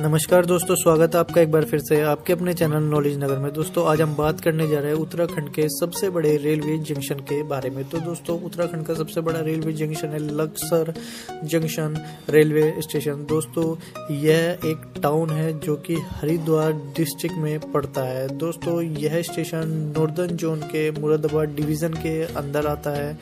नमस्कार दोस्तों, स्वागत है आपका एक बार फिर से आपके अपने चैनल नॉलेज नगर में। दोस्तों, आज हम बात करने जा रहे हैं उत्तराखंड के सबसे बड़े रेलवे जंक्शन के बारे में। तो दोस्तों, उत्तराखंड का सबसे बड़ा रेलवे जंक्शन है लक्सर जंक्शन रेलवे स्टेशन। दोस्तों, यह एक टाउन है जो कि हरिद्वार डिस्ट्रिक्ट में पड़ता है। दोस्तों, यह स्टेशन नॉर्दर्न जोन के मुरादाबाद डिवीज़न के अंदर आता है,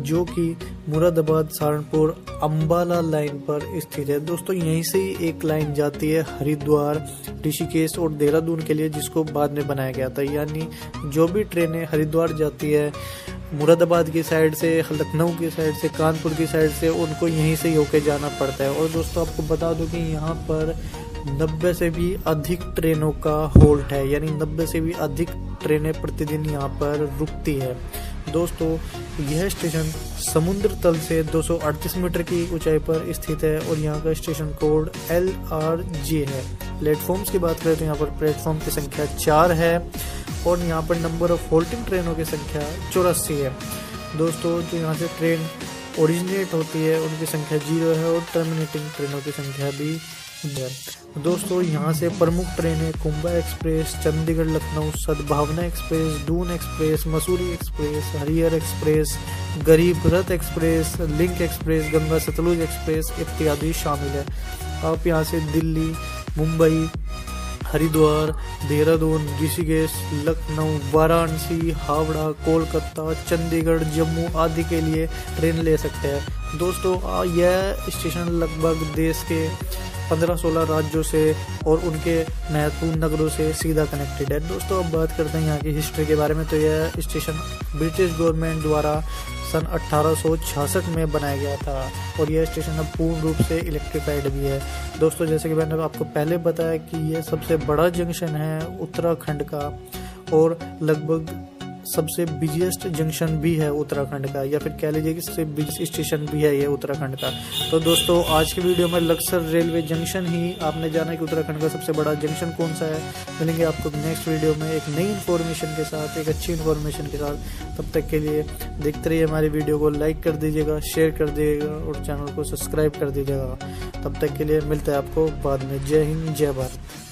जो कि मुरादाबाद, सहारनपुर अम्बाला लाइन पर स्थित है। दोस्तों, यहीं से ही एक लाइन जाती है हरिद्वार, ऋषिकेश और देहरादून के लिए जिसको बाद में बनाया गया था। यानी जो भी ट्रेनें हरिद्वार जाती है, मुरादाबाद की साइड से, लखनऊ की साइड से, कानपुर की साइड से, उनको यहीं से होके जाना पड़ता है। और दोस्तों, आपको बता दूँ कि यहाँ पर नब्बे से भी अधिक ट्रेनों का होल्ट है। यानी नब्बे से भी अधिक ट्रेनें प्रतिदिन यहाँ पर रुकती है। दोस्तों, यह स्टेशन समुद्र तल से 238 मीटर की ऊंचाई पर स्थित है और यहाँ का station code L R J है। प्लेटफॉर्म्स की बात करें तो यहाँ पर प्लेटफॉर्म की संख्या चार है और यहाँ पर नंबर ऑफ़ होल्टिंग ट्रेनों की संख्या चौरासी है। दोस्तों, जो यहाँ से ट्रेन ओरिजिनेट होती है, उनकी संख्या ज़ीरो है और टर्मिनेटिंग ट्रेनों की संख्या भी दोस्तों, यहाँ से प्रमुख ट्रेनें Kumbha express, Chandigarh, Lucknow, Sadbhavna express, Doon express, Mussoorie express हरियर express, Garib Rath express, link express, Ganga Sutlej express इत्यादि शामिल है। आप यहाँ से दिल्ली, मुंबई हरिद्वार, देहरादून, ऋषिकेश, लखनऊ, वाराणसी, हावड़ा, कोलकाता, चंडीगढ़, जम्मू आदि के लिए ट्रेन ले सकते हैं। दोस्तों यह स्टेशन लगभग देश के पंद्रह सोलह राज्यों से और उनके महत्वपूर्ण नगरों से सीधा कनेक्टेड है। दोस्तों, अब बात करते हैं यहाँ की हिस्ट्री के बारे में। तो यह स्टेशन ब्रिटिश गवर्नमेंट द्वारा सन 1866 में बनाया गया था और यह स्टेशन अब पूर्ण रूप से इलेक्ट्रिफाइड भी है। दोस्तों, जैसे कि मैंने आपको पहले बताया कि यह सबसे बड़ा जंक्शन है उत्तराखंड का और लगभग सबसे बिजिएस्ट जंक्शन भी है उत्तराखंड का, या फिर कह लीजिए कि सबसे बिजिएस्ट स्टेशन भी है ये उत्तराखंड का। तो दोस्तों, आज की वीडियो में लक्सर रेलवे जंक्शन ही आपने जाना कि उत्तराखंड का सबसे बड़ा जंक्शन कौन सा है। मिलेंगे आपको नेक्स्ट वीडियो में एक नई इन्फॉर्मेशन के साथ, एक अच्छी इन्फॉर्मेशन के साथ। तब तक के लिए देखते रहिए हमारी वीडियो को लाइक कर दीजिएगा शेयर कर दीजिएगा और चैनल को सब्सक्राइब कर दीजिएगा। तब तक के लिए मिलता है आपको बाद में। जय हिंद, जय भारत।